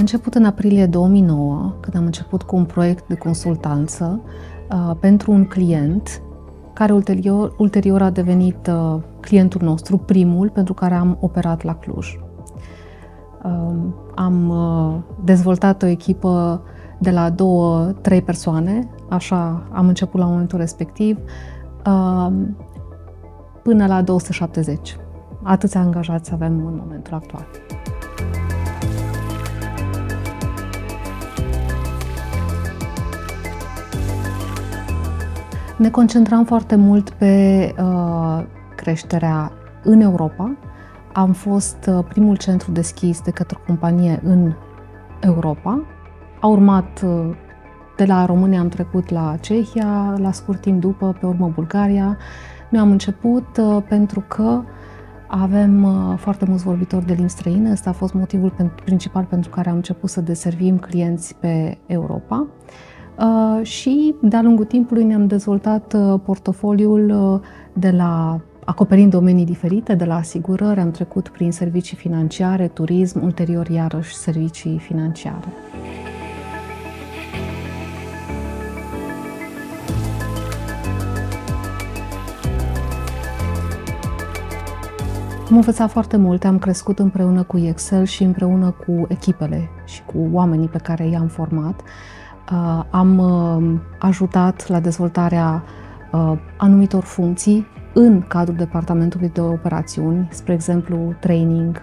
început în aprilie 2009, când am început cu un proiect de consultanță uh, pentru un client care ulterior, ulterior a devenit uh, clientul nostru, primul pentru care am operat la Cluj. Uh, am uh, dezvoltat o echipă de la două, trei persoane, așa am început la momentul respectiv, uh, până la 270. Atâția angajați avem în momentul actual. Ne concentrăm foarte mult pe uh, creșterea în Europa. Am fost uh, primul centru deschis de către o companie în Europa. A urmat uh, de la România am trecut la Cehia, la scurt timp după, pe urmă Bulgaria. Noi am început uh, pentru că avem uh, foarte mulți vorbitori de limbi străine. Ăsta a fost motivul principal pentru care am început să deservim clienți pe Europa. Uh, și de-a lungul timpului ne-am dezvoltat uh, portofoliul uh, de la acoperind domenii diferite, de la asigurări, am trecut prin servicii financiare, turism, ulterior iarăși servicii financiare. Am învățat foarte multe, am crescut împreună cu Excel și împreună cu echipele și cu oamenii pe care i-am format. Uh, am uh, ajutat la dezvoltarea uh, anumitor funcții în cadrul departamentului de operațiuni, spre exemplu training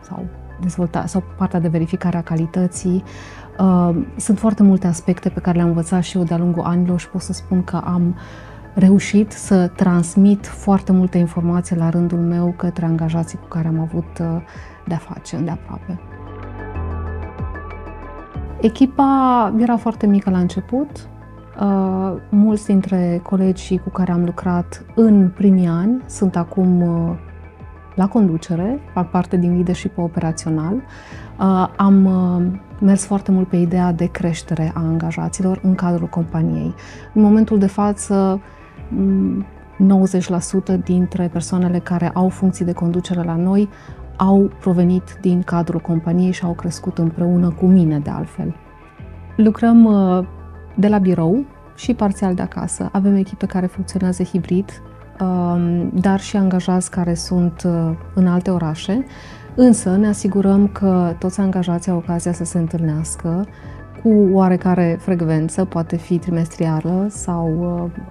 sau dezvolta, sau partea de verificare a calității. Sunt foarte multe aspecte pe care le-am învățat și eu de-a lungul anilor și pot să spun că am reușit să transmit foarte multe informații la rândul meu către angajații cu care am avut de-a face de aproape. Echipa era foarte mică la început. Uh, mulți dintre colegii cu care am lucrat în primii ani sunt acum uh, la conducere, fac parte din leadership operațional. Uh, am mers foarte mult pe ideea de creștere a angajaților în cadrul companiei. În momentul de față, 90% dintre persoanele care au funcții de conducere la noi au provenit din cadrul companiei și au crescut împreună cu mine, de altfel. Lucrăm uh, de la birou și parțial de acasă. Avem echipe care funcționează hibrid, um, dar și angajați care sunt uh, în alte orașe. Însă ne asigurăm că toți angajații au ocazia să se întâlnească cu oarecare frecvență, poate fi trimestrială sau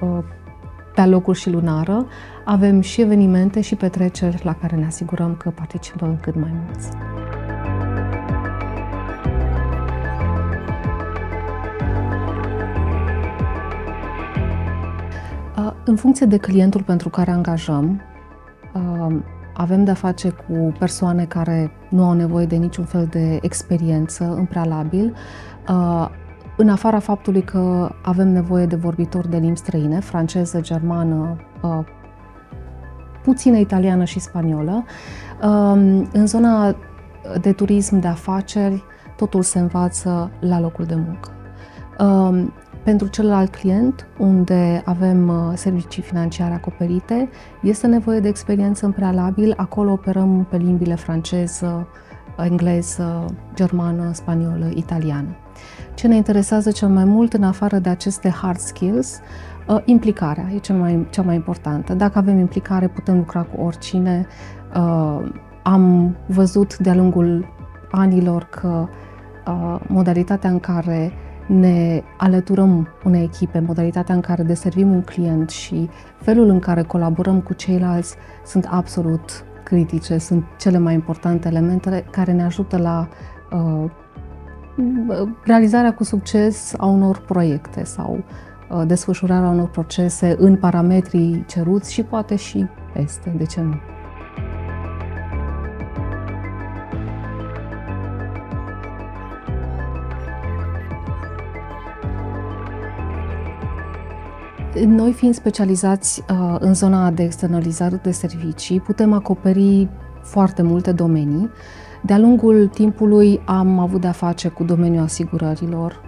uh, pe locuri și lunară. Avem și evenimente și petreceri la care ne asigurăm că participăm cât mai mulți. În funcție de clientul pentru care angajăm, avem de-a face cu persoane care nu au nevoie de niciun fel de experiență în prealabil, în afara faptului că avem nevoie de vorbitori de limbi străine, franceză, germană, puțină italiană și spaniolă. În zona de turism, de afaceri, totul se învață la locul de muncă. Pentru celălalt client, unde avem uh, servicii financiare acoperite, este nevoie de experiență în prealabil. Acolo operăm pe limbile franceză, engleză, germană, spaniolă, italiană. Ce ne interesează cel mai mult, în afară de aceste hard skills, uh, implicarea e cea mai, cea mai importantă. Dacă avem implicare, putem lucra cu oricine. Uh, am văzut de-a lungul anilor că modalitatea în care ne alăturăm unei echipe, modalitatea în care deservim un client și felul în care colaborăm cu ceilalți sunt absolut critice, sunt cele mai importante elemente care ne ajută la uh, realizarea cu succes a unor proiecte sau uh, desfășurarea unor procese în parametrii ceruți și poate și peste, de ce nu. Noi fiind specializați uh, în zona de externalizare de servicii, putem acoperi foarte multe domenii. De-a lungul timpului am avut de-a face cu domeniul asigurărilor,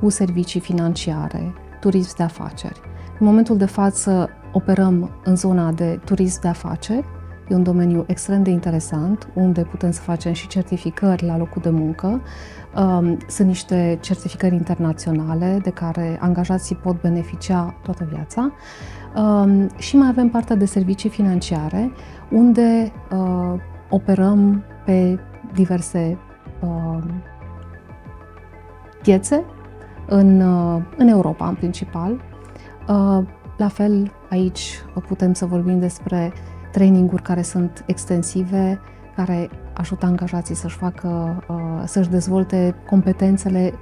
cu servicii financiare, turism de afaceri. În momentul de față operăm în zona de turism de afaceri, E un domeniu extrem de interesant, unde putem să facem și certificări la locul de muncă. Um, sunt niște certificări internaționale de care angajații pot beneficia toată viața. Um, și mai avem partea de servicii financiare, unde uh, operăm pe diverse uh, piețe în, uh, în Europa, în principal. Uh, la fel, aici putem să vorbim despre traininguri care sunt extensive, care ajută angajații să-și facă, uh, să-și dezvolte competențele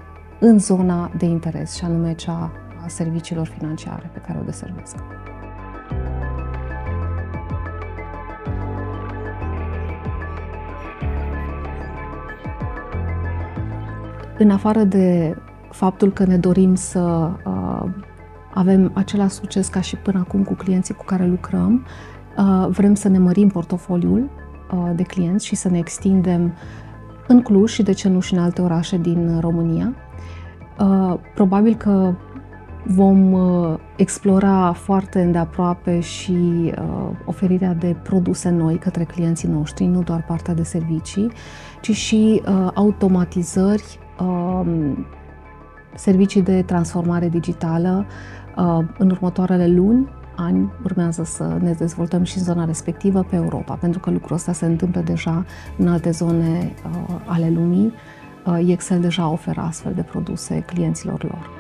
în zona de interes, și anume cea a serviciilor financiare pe care o deservesc. În afară de faptul că ne dorim să uh, avem același succes ca și până acum cu clienții cu care lucrăm, uh, vrem să ne mărim portofoliul uh, de clienți și să ne extindem în Cluj și de ce nu și în alte orașe din România. Uh, probabil că vom uh, explora foarte îndeaproape și uh, oferirea de produse noi către clienții noștri, nu doar partea de servicii, ci și uh, automatizări Um, servicii de transformare digitală. Uh, în următoarele luni, ani, urmează să ne dezvoltăm și în zona respectivă pe Europa, pentru că lucrul ăsta se întâmplă deja în alte zone uh, ale lumii. Uh, Excel deja oferă astfel de produse clienților lor.